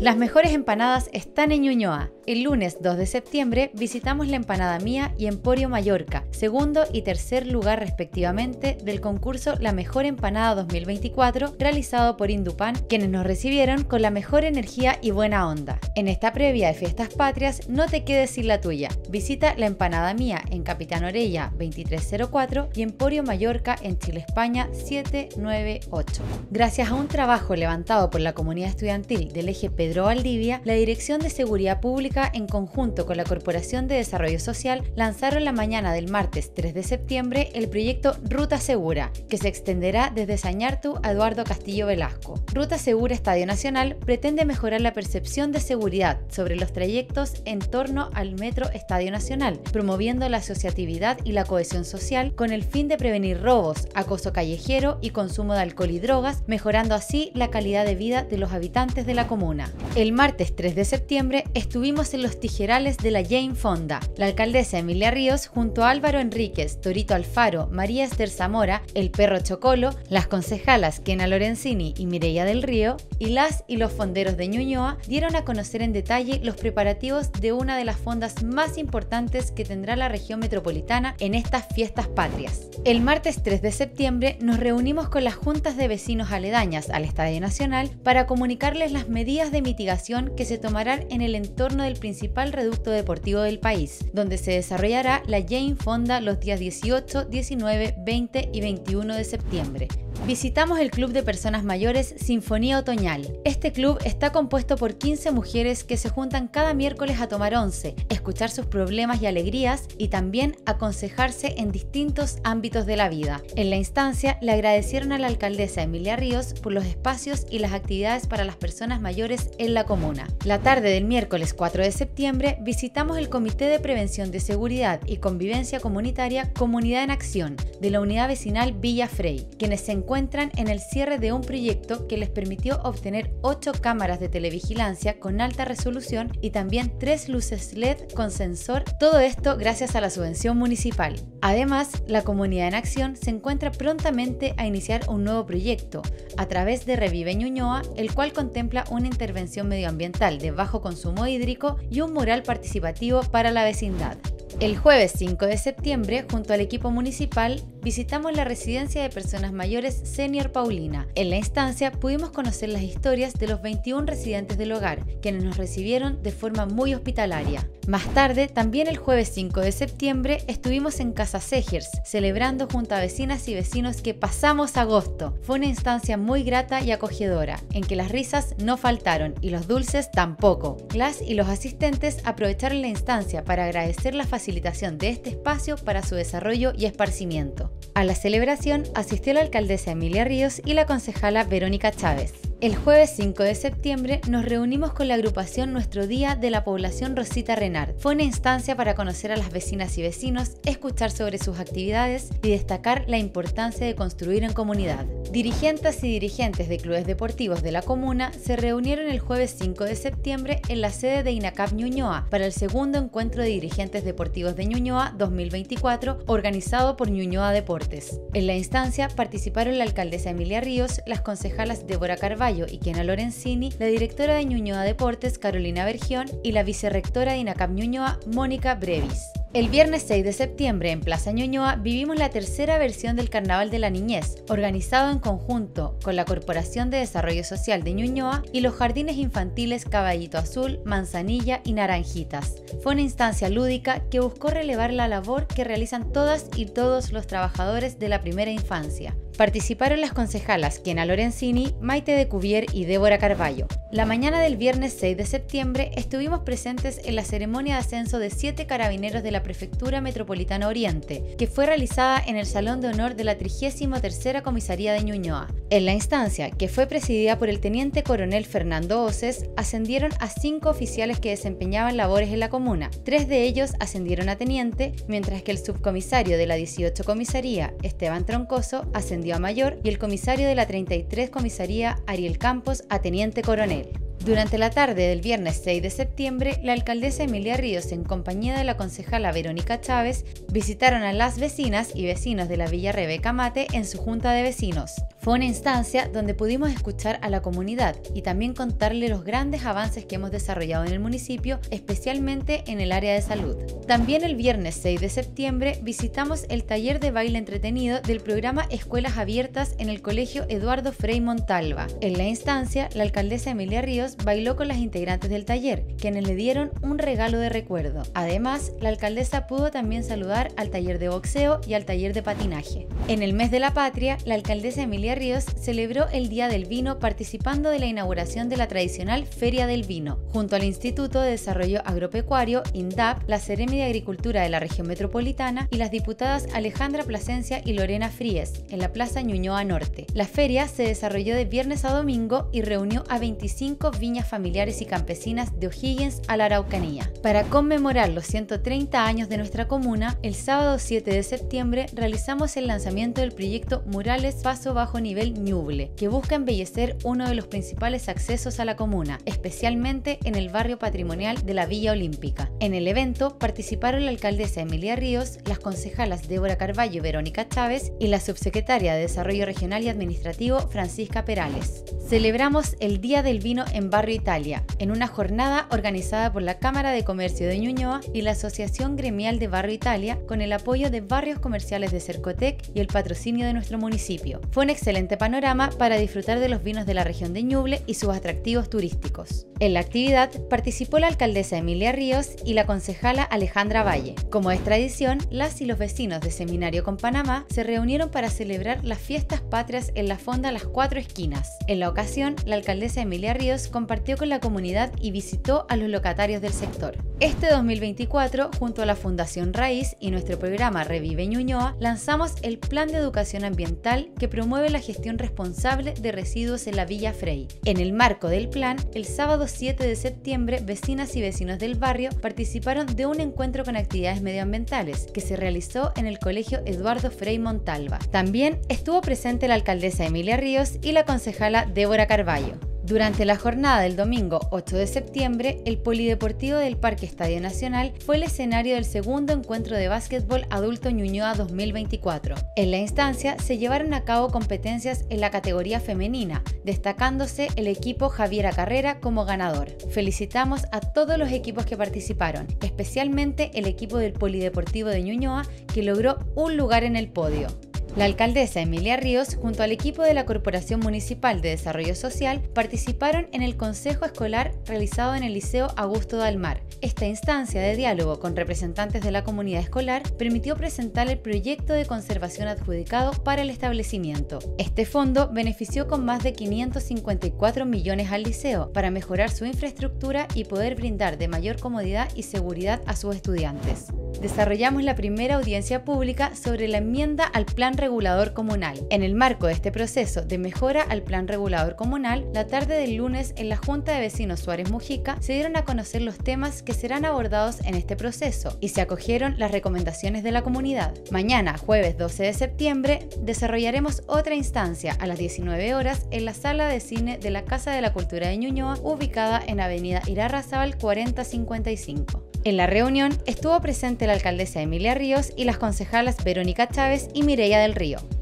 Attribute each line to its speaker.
Speaker 1: Las mejores empanadas están en Ñuñoa. El lunes 2 de septiembre visitamos la Empanada Mía y Emporio Mallorca, segundo y tercer lugar respectivamente del concurso La Mejor Empanada 2024 realizado por Indupan, quienes nos recibieron con la mejor energía y buena onda. En esta previa de Fiestas Patrias, no te quedes sin la tuya. Visita la Empanada Mía en Capitán Orella 2304 y Emporio Mallorca en Chile, España 798. Gracias a un trabajo levantado por la comunidad estudiantil del eje Pedro Valdivia, la Dirección de Seguridad Pública, en conjunto con la Corporación de Desarrollo Social, lanzaron la mañana del martes 3 de septiembre el proyecto Ruta Segura, que se extenderá desde Sañartu a Eduardo Castillo Velasco. Ruta Segura Estadio Nacional pretende mejorar la percepción de seguridad sobre los trayectos en torno al Metro Estadio Nacional, promoviendo la asociatividad y la cohesión social con el fin de prevenir robos, acoso callejero y consumo de alcohol y drogas, mejorando así la calidad de vida de los habitantes de la comuna. El martes 3 de septiembre estuvimos en los tijerales de la Jane Fonda. La alcaldesa Emilia Ríos, junto a Álvaro Enríquez, Torito Alfaro, María Esther Zamora, el perro Chocolo, las concejalas Kena Lorenzini y Mireia del Río, y las y los fonderos de Ñuñoa dieron a conocer en detalle los preparativos de una de las fondas más importantes que tendrá la región metropolitana en estas fiestas patrias. El martes 3 de septiembre nos reunimos con las juntas de vecinos aledañas al Estadio Nacional para comunicarles las medidas de mitigación que se tomarán en el entorno del principal reducto deportivo del país, donde se desarrollará la Jane Fonda los días 18, 19, 20 y 21 de septiembre. Visitamos el Club de Personas Mayores Sinfonía Otoñal. Este club está compuesto por 15 mujeres que se juntan cada miércoles a tomar once, escuchar sus problemas y alegrías y también aconsejarse en distintos ámbitos de la vida. En la instancia le agradecieron a la alcaldesa Emilia Ríos por los espacios y las actividades para las personas mayores en la comuna. La tarde del miércoles 4 de septiembre visitamos el Comité de Prevención de Seguridad y Convivencia Comunitaria Comunidad en Acción de la Unidad Vecinal Villa Frey, quienes se encuentran en el cierre de un proyecto que les permitió obtener 8 cámaras de televigilancia con alta resolución y también 3 luces LED con sensor, todo esto gracias a la subvención municipal. Además, la comunidad en acción se encuentra prontamente a iniciar un nuevo proyecto a través de Revive Ñuñoa, el cual contempla una intervención medioambiental de bajo consumo hídrico y un mural participativo para la vecindad. El jueves 5 de septiembre, junto al equipo municipal, visitamos la residencia de personas mayores Senior Paulina. En la instancia pudimos conocer las historias de los 21 residentes del hogar, quienes nos recibieron de forma muy hospitalaria. Más tarde, también el jueves 5 de septiembre, estuvimos en Casa Segers, celebrando junto a vecinas y vecinos que pasamos agosto. Fue una instancia muy grata y acogedora, en que las risas no faltaron y los dulces tampoco. Las y los asistentes aprovecharon la instancia para agradecer la facilitación de este espacio para su desarrollo y esparcimiento. A la celebración asistió la alcaldesa Emilia Ríos y la concejala Verónica Chávez. El jueves 5 de septiembre nos reunimos con la agrupación Nuestro Día de la Población Rosita Renard. Fue una instancia para conocer a las vecinas y vecinos, escuchar sobre sus actividades y destacar la importancia de construir en comunidad. Dirigentes y dirigentes de clubes deportivos de la comuna se reunieron el jueves 5 de septiembre en la sede de INACAP Ñuñoa para el segundo encuentro de dirigentes deportivos de Ñuñoa 2024 organizado por Ñuñoa Deportes. En la instancia participaron la alcaldesa Emilia Ríos, las concejalas Débora Carvalho, y Kena Lorenzini, la directora de Ñuñoa Deportes, Carolina Bergión, y la vicerrectora de INACAP Ñuñoa, Mónica Brevis. El viernes 6 de septiembre en Plaza Ñuñoa vivimos la tercera versión del Carnaval de la Niñez, organizado en conjunto con la Corporación de Desarrollo Social de Ñuñoa y los jardines infantiles Caballito Azul, Manzanilla y Naranjitas. Fue una instancia lúdica que buscó relevar la labor que realizan todas y todos los trabajadores de la primera infancia. Participaron las concejalas Kiena Lorenzini, Maite de Cuvier y Débora Carballo. La mañana del viernes 6 de septiembre estuvimos presentes en la ceremonia de ascenso de siete carabineros de la Prefectura Metropolitana Oriente, que fue realizada en el Salón de Honor de la 33 Comisaría de Ñuñoa. En la instancia, que fue presidida por el Teniente Coronel Fernando Oces, ascendieron a cinco oficiales que desempeñaban labores en la comuna. Tres de ellos ascendieron a teniente, mientras que el subcomisario de la 18 Comisaría, Esteban Troncoso, ascendió mayor y el comisario de la 33 comisaría Ariel Campos a teniente coronel. Durante la tarde del viernes 6 de septiembre, la alcaldesa Emilia Ríos, en compañía de la concejala Verónica Chávez, visitaron a las vecinas y vecinos de la Villa Rebeca Mate en su junta de vecinos. Fue una instancia donde pudimos escuchar a la comunidad y también contarle los grandes avances que hemos desarrollado en el municipio, especialmente en el área de salud. También el viernes 6 de septiembre visitamos el taller de baile entretenido del programa Escuelas Abiertas en el Colegio Eduardo Frei Montalva. En la instancia, la alcaldesa Emilia Ríos bailó con las integrantes del taller, quienes le dieron un regalo de recuerdo. Además, la alcaldesa pudo también saludar al taller de boxeo y al taller de patinaje. En el mes de la patria, la alcaldesa Emilia Ríos celebró el Día del Vino participando de la inauguración de la tradicional Feria del Vino. Junto al Instituto de Desarrollo Agropecuario, INDAP, la Seremi de Agricultura de la región metropolitana y las diputadas Alejandra Plasencia y Lorena Fríes, en la Plaza Ñuñoa Norte. La feria se desarrolló de viernes a domingo y reunió a 25 viñas familiares y campesinas de O'Higgins a la Araucanía. Para conmemorar los 130 años de nuestra comuna, el sábado 7 de septiembre realizamos el lanzamiento del proyecto Murales Paso Bajo Nivel Ñuble, que busca embellecer uno de los principales accesos a la comuna, especialmente en el barrio patrimonial de la Villa Olímpica. En el evento participaron la alcaldesa Emilia Ríos, las concejalas Débora Carballo y Verónica Chávez y la subsecretaria de Desarrollo Regional y Administrativo Francisca Perales. Celebramos el Día del Vino en Barrio Italia, en una jornada organizada por la Cámara de Comercio de Ñuñoa y la Asociación Gremial de Barrio Italia con el apoyo de barrios comerciales de Cercotec y el patrocinio de nuestro municipio. Fue un excelente panorama para disfrutar de los vinos de la región de Ñuble y sus atractivos turísticos. En la actividad participó la alcaldesa Emilia Ríos y la concejala Alejandra Valle. Como es tradición, las y los vecinos de Seminario con Panamá se reunieron para celebrar las fiestas patrias en la fonda Las Cuatro Esquinas. En la ocasión, la alcaldesa Emilia Ríos compartió con la comunidad y visitó a los locatarios del sector. Este 2024, junto a la Fundación Raíz y nuestro programa Revive Ñuñoa, lanzamos el Plan de Educación Ambiental que promueve la gestión responsable de residuos en la Villa Frey. En el marco del plan, el sábado 7 de septiembre, vecinas y vecinos del barrio participaron de un encuentro con actividades medioambientales que se realizó en el Colegio Eduardo Frei Montalva. También estuvo presente la alcaldesa Emilia Ríos y la concejala Débora Carballo. Durante la jornada del domingo 8 de septiembre, el Polideportivo del Parque Estadio Nacional fue el escenario del segundo encuentro de básquetbol adulto Ñuñoa 2024. En la instancia se llevaron a cabo competencias en la categoría femenina, destacándose el equipo Javiera Carrera como ganador. Felicitamos a todos los equipos que participaron, especialmente el equipo del Polideportivo de Ñuñoa que logró un lugar en el podio. La alcaldesa Emilia Ríos, junto al equipo de la Corporación Municipal de Desarrollo Social, participaron en el Consejo Escolar realizado en el Liceo Augusto Dalmar. Esta instancia de diálogo con representantes de la comunidad escolar permitió presentar el proyecto de conservación adjudicado para el establecimiento. Este fondo benefició con más de 554 millones al liceo para mejorar su infraestructura y poder brindar de mayor comodidad y seguridad a sus estudiantes. Desarrollamos la primera audiencia pública sobre la enmienda al Plan Regulador Comunal. En el marco de este proceso de mejora al Plan Regulador Comunal, la tarde del lunes en la Junta de Vecinos Suárez Mujica se dieron a conocer los temas que serán abordados en este proceso y se acogieron las recomendaciones de la comunidad. Mañana, jueves 12 de septiembre, desarrollaremos otra instancia a las 19 horas en la sala de cine de la Casa de la Cultura de Ñuñoa, ubicada en Avenida Irarrázaval 4055. En la reunión estuvo presente la alcaldesa Emilia Ríos y las concejalas Verónica Chávez y Mireia del Río.